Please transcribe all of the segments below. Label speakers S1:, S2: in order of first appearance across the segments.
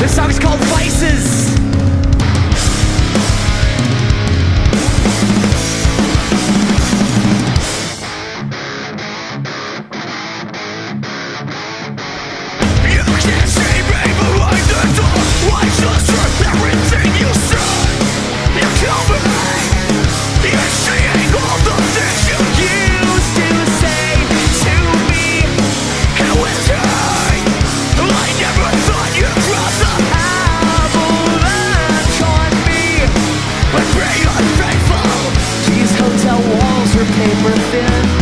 S1: This song is called Vices. hotel walls are paper thin.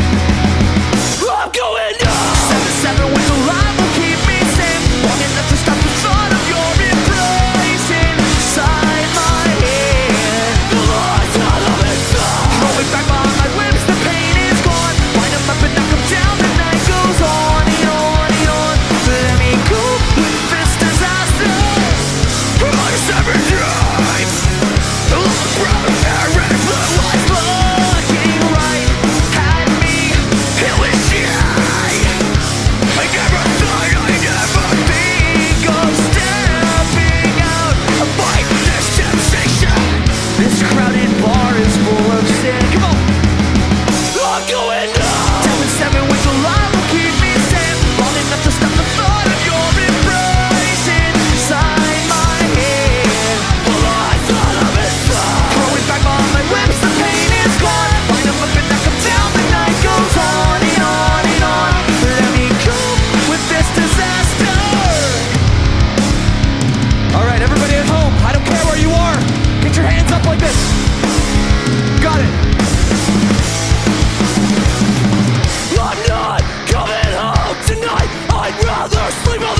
S1: your hands up like this. Got it.
S2: I'm not coming home tonight. I'd rather sleep on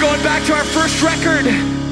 S1: Going back to our first record.